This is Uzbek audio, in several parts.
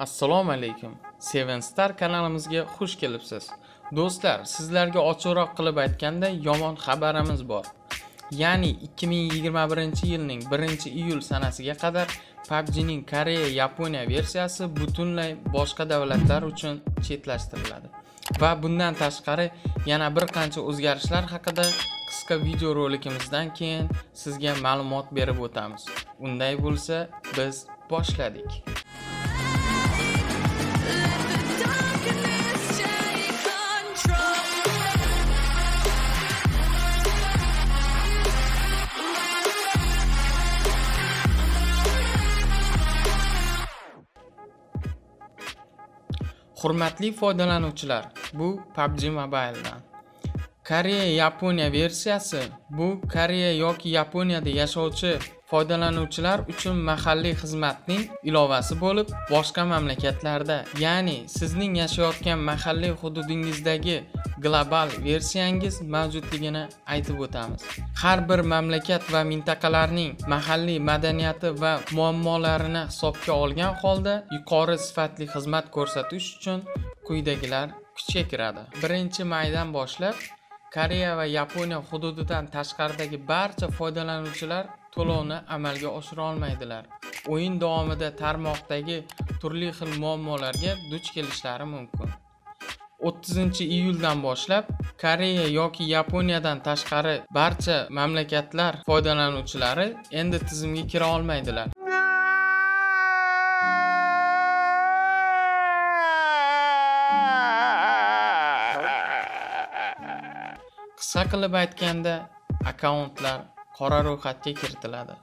Assalomu alaykum. Seven Star kanalimizga xush kelibsiz. Do'stlar, sizlarga ochiqroq qilib aytganda yomon xabarimiz bor. Ya'ni 2021-yilning 1-iyul sanasiga qadar PUBG'ning Koreya, Yaponiya versiyasi butunlay boshqa davlatlar uchun chetlashtiriladi. Va bundan tashqari yana bir qancha o'zgarishlar haqida qisqa video rolikimizdan keyin sizga ma'lumot berib o'tamiz. Unday bo'lsa, biz boshladik. Hurmatli foydalanuvchilar, bu PUBG Mobile'dan. Koreya Yaponiya versiyasi bu Koreya yoki Yaponiyada yashovchi foydalanuvchilar uchun mahalliy xizmatning ilovasi bo'lib, boshqa mamlakatlarda, ya'ni sizning yashayotgan mahalliy hududingizdagi global versiyangiz mavjudligini aytib o'tamiz. Har bir mamlakat va mintaqalarning mahalliy madaniyati va muammolarini hisobga olgan holda yuqori sifatli xizmat ko'rsatish uchun quyidagilar kuchga kiradi. 1-maydan boshlab Koreya va Yaponiya hududidan tashqaridagi barcha foydalanuvchilar to'lovni amalga oshira olmaydilar. O'yin davomida tarmoqdagi turli xil muammolarga duch kelishlari mumkin. 30-iyuldan boshlab Koreya yoki Yaponiyadan tashqari barcha mamlakatlar foydalanuvchilari endi tizimga kira olmaydilar. Qisqa qilib aytganda, akkauntlar qora ro'yxatga kiritiladi.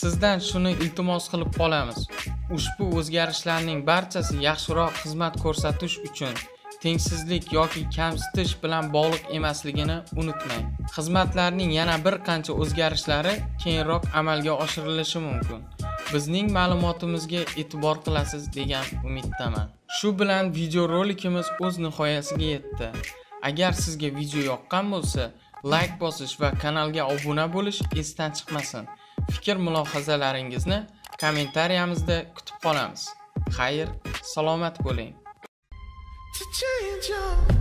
Sizdan shuni iltimos qilib qolamiz. Ushbu o'zgarishlarning barchasi yaxshiroq xizmat ko'rsatish uchun tengsizlik yoki kamsitish bilan bog'liq emasligini unutmang. Xizmatlarning yana bir qancha o'zgarishlari keyinroq amalga oshirilishi mumkin. Bizning ma'lumotimizga e'tibor qilasiz degan umiddaman. Shu bilan videorolikimiz o'z nihoyasiga yetdi. Agar sizga video yoqqan bo'lsa, like bosish va kanalga obuna bo'lish esdan chiqmasin. Fikr mulohazalaringizni kommentariyamizda kutib qolamiz. Xayr, salomat bo'ling. to change your